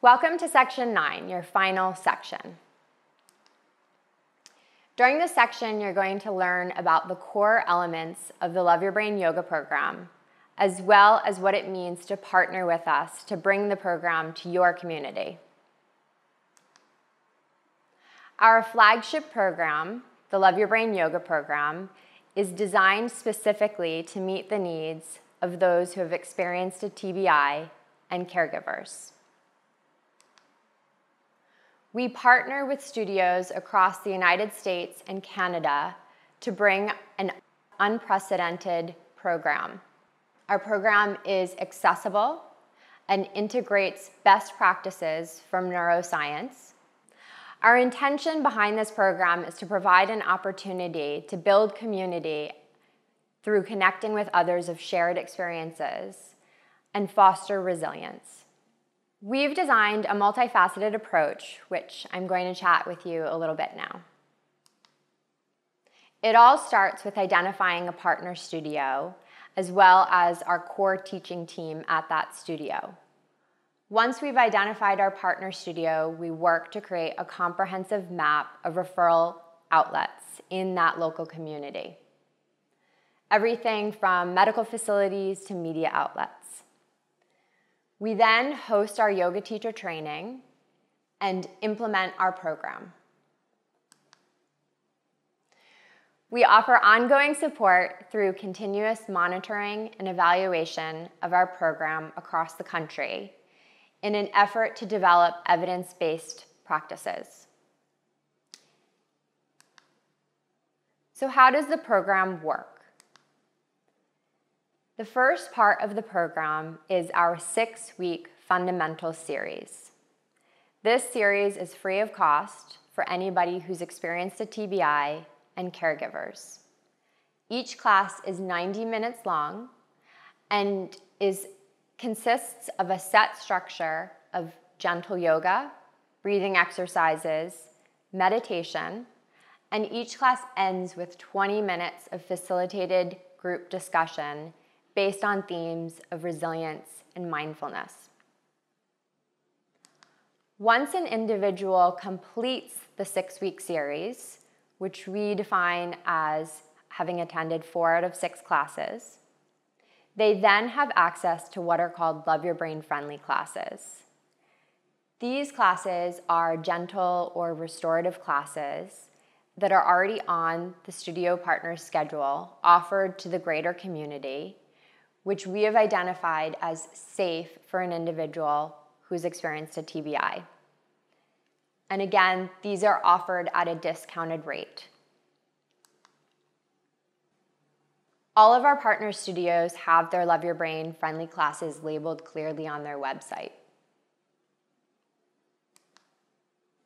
Welcome to section nine, your final section. During this section, you're going to learn about the core elements of the Love Your Brain yoga program, as well as what it means to partner with us to bring the program to your community. Our flagship program, the Love Your Brain yoga program, is designed specifically to meet the needs of those who have experienced a TBI and caregivers. We partner with studios across the United States and Canada to bring an unprecedented program. Our program is accessible and integrates best practices from neuroscience. Our intention behind this program is to provide an opportunity to build community through connecting with others of shared experiences and foster resilience. We've designed a multifaceted approach, which I'm going to chat with you a little bit now. It all starts with identifying a partner studio, as well as our core teaching team at that studio. Once we've identified our partner studio, we work to create a comprehensive map of referral outlets in that local community. Everything from medical facilities to media outlets. We then host our yoga teacher training and implement our program. We offer ongoing support through continuous monitoring and evaluation of our program across the country in an effort to develop evidence based practices. So, how does the program work? The first part of the program is our six week fundamental series. This series is free of cost for anybody who's experienced a TBI and caregivers. Each class is 90 minutes long and is, consists of a set structure of gentle yoga, breathing exercises, meditation, and each class ends with 20 minutes of facilitated group discussion based on themes of resilience and mindfulness. Once an individual completes the six week series, which we define as having attended four out of six classes, they then have access to what are called Love Your Brain friendly classes. These classes are gentle or restorative classes that are already on the studio partner's schedule offered to the greater community which we have identified as safe for an individual who's experienced a TBI. And again, these are offered at a discounted rate. All of our partner studios have their Love Your Brain friendly classes labeled clearly on their website.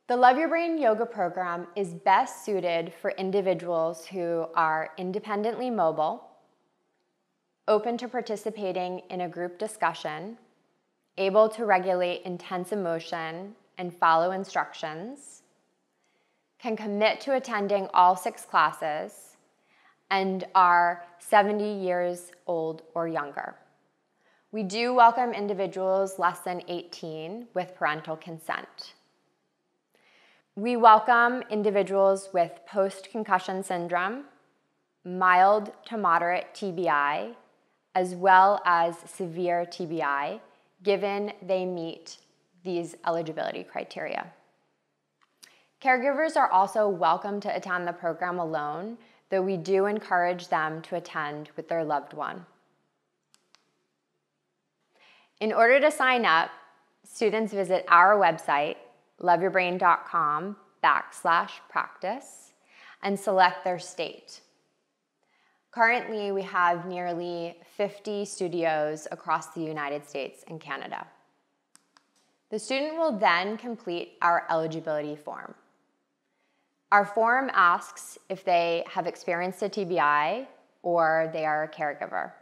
The Love Your Brain yoga program is best suited for individuals who are independently mobile, open to participating in a group discussion, able to regulate intense emotion and follow instructions, can commit to attending all six classes, and are 70 years old or younger. We do welcome individuals less than 18 with parental consent. We welcome individuals with post concussion syndrome, mild to moderate TBI, as well as severe TBI, given they meet these eligibility criteria. Caregivers are also welcome to attend the program alone, though we do encourage them to attend with their loved one. In order to sign up, students visit our website, loveyourbrain.com backslash practice, and select their state. Currently, we have nearly 50 studios across the United States and Canada. The student will then complete our eligibility form. Our form asks if they have experienced a TBI or they are a caregiver,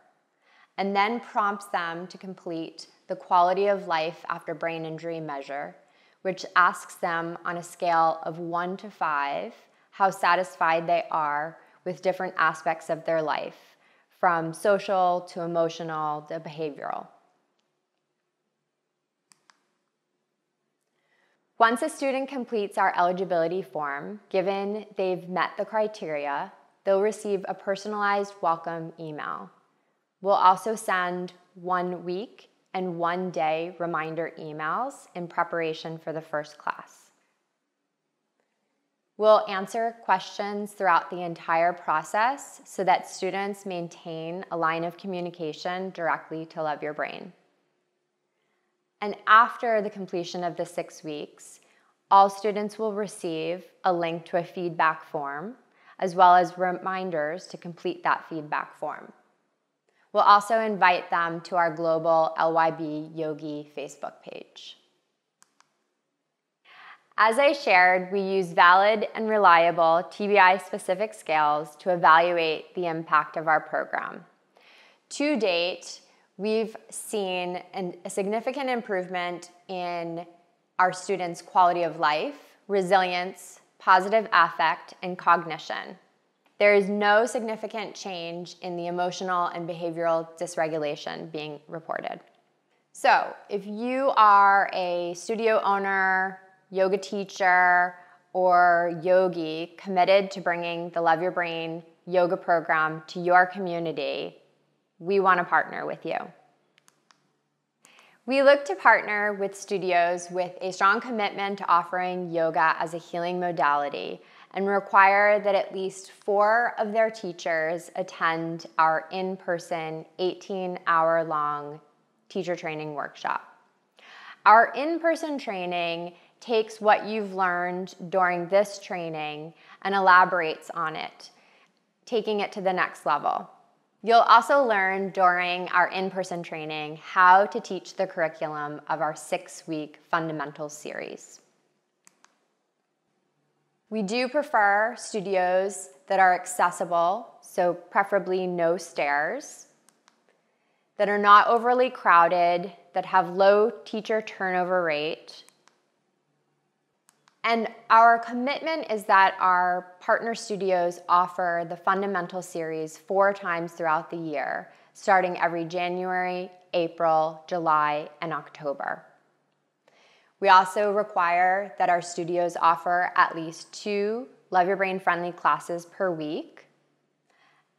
and then prompts them to complete the quality of life after brain injury measure, which asks them on a scale of one to five how satisfied they are with different aspects of their life, from social to emotional to behavioral. Once a student completes our eligibility form, given they've met the criteria, they'll receive a personalized welcome email. We'll also send one week and one day reminder emails in preparation for the first class. We'll answer questions throughout the entire process so that students maintain a line of communication directly to Love Your Brain. And after the completion of the six weeks, all students will receive a link to a feedback form, as well as reminders to complete that feedback form. We'll also invite them to our global LYB Yogi Facebook page. As I shared, we use valid and reliable TBI specific scales to evaluate the impact of our program. To date, we've seen an, a significant improvement in our students' quality of life, resilience, positive affect, and cognition. There is no significant change in the emotional and behavioral dysregulation being reported. So, if you are a studio owner, yoga teacher, or yogi committed to bringing the Love Your Brain yoga program to your community, we want to partner with you. We look to partner with studios with a strong commitment to offering yoga as a healing modality and require that at least four of their teachers attend our in person 18 hour long teacher training workshop. Our in person training takes what you've learned during this training and elaborates on it, taking it to the next level. You'll also learn during our in-person training how to teach the curriculum of our six-week fundamentals series. We do prefer studios that are accessible, so preferably no stairs, that are not overly crowded, that have low teacher turnover rate, and our commitment is that our partner studios offer the Fundamental Series four times throughout the year, starting every January, April, July, and October. We also require that our studios offer at least two Love Your Brain friendly classes per week.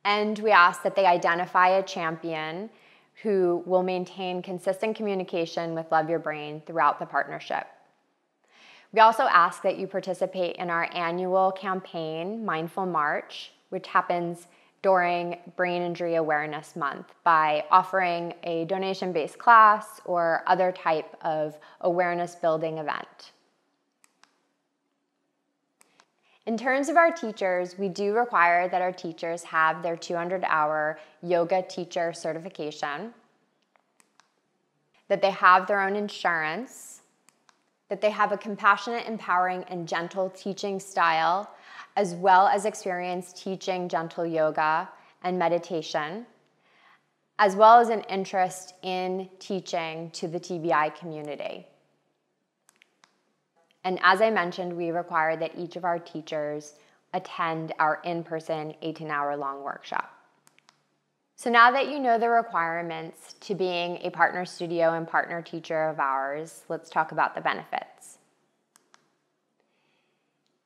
And we ask that they identify a champion who will maintain consistent communication with Love Your Brain throughout the partnership. We also ask that you participate in our annual campaign, Mindful March, which happens during Brain Injury Awareness Month by offering a donation based class or other type of awareness building event. In terms of our teachers, we do require that our teachers have their 200 hour yoga teacher certification, that they have their own insurance, that they have a compassionate, empowering, and gentle teaching style, as well as experience teaching gentle yoga and meditation, as well as an interest in teaching to the TBI community. And as I mentioned, we require that each of our teachers attend our in person 18 hour long workshop. So now that you know the requirements to being a partner studio and partner teacher of ours, let's talk about the benefits.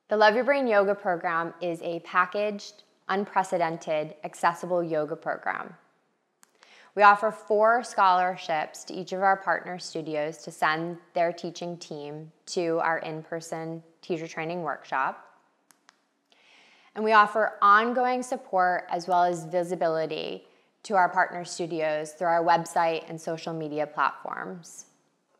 The Love Your Brain Yoga program is a packaged, unprecedented, accessible yoga program. We offer four scholarships to each of our partner studios to send their teaching team to our in person teacher training workshop. And we offer ongoing support as well as visibility to our partner studios through our website and social media platforms.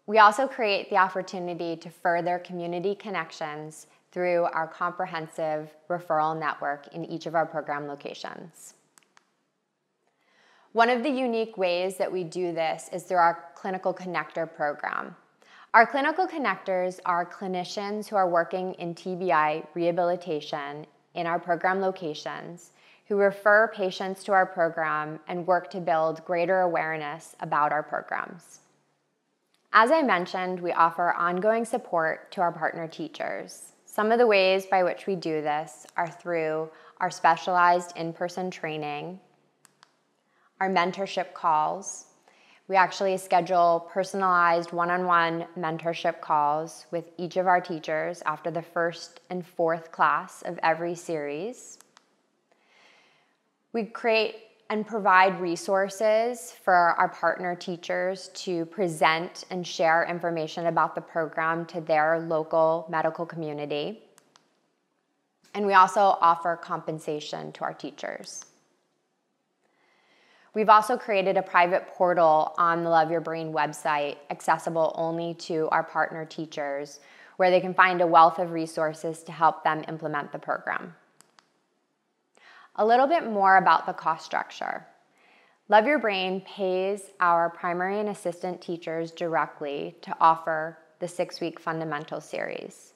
We also create the opportunity to further community connections through our comprehensive referral network in each of our program locations. One of the unique ways that we do this is through our Clinical Connector program. Our clinical connectors are clinicians who are working in TBI rehabilitation in our program locations who refer patients to our program and work to build greater awareness about our programs. As I mentioned, we offer ongoing support to our partner teachers. Some of the ways by which we do this are through our specialized in person training, our mentorship calls. We actually schedule personalized one on one mentorship calls with each of our teachers after the first and fourth class of every series. We create and provide resources for our partner teachers to present and share information about the program to their local medical community. And we also offer compensation to our teachers. We've also created a private portal on the Love Your Brain website, accessible only to our partner teachers, where they can find a wealth of resources to help them implement the program. A little bit more about the cost structure. Love Your Brain pays our primary and assistant teachers directly to offer the six week fundamental series.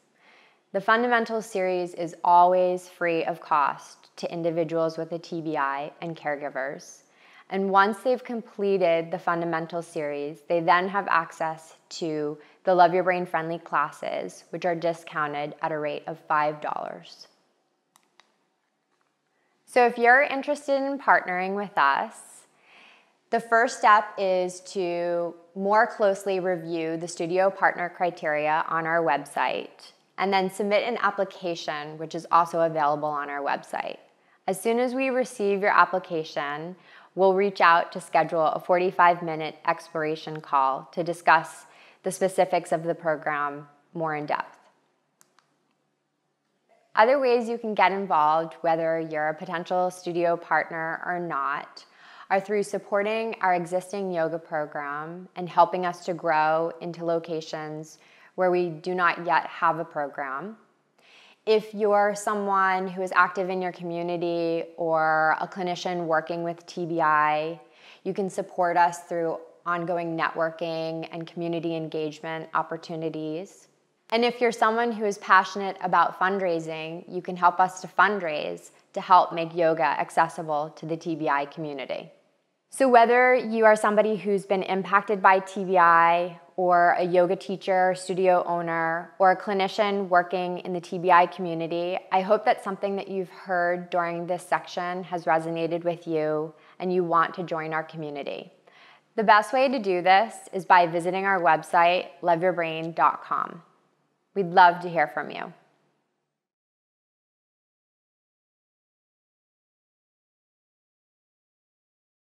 The fundamental series is always free of cost to individuals with a TBI and caregivers. And once they've completed the fundamental series, they then have access to the Love Your Brain friendly classes, which are discounted at a rate of $5. So if you're interested in partnering with us, the first step is to more closely review the studio partner criteria on our website and then submit an application, which is also available on our website. As soon as we receive your application, we'll reach out to schedule a 45 minute exploration call to discuss the specifics of the program more in depth. Other ways you can get involved, whether you're a potential studio partner or not, are through supporting our existing yoga program and helping us to grow into locations where we do not yet have a program. If you're someone who is active in your community or a clinician working with TBI, you can support us through ongoing networking and community engagement opportunities. And if you're someone who is passionate about fundraising, you can help us to fundraise to help make yoga accessible to the TBI community. So, whether you are somebody who's been impacted by TBI, or a yoga teacher, studio owner, or a clinician working in the TBI community, I hope that something that you've heard during this section has resonated with you and you want to join our community. The best way to do this is by visiting our website, loveyourbrain.com. We'd love to hear from you.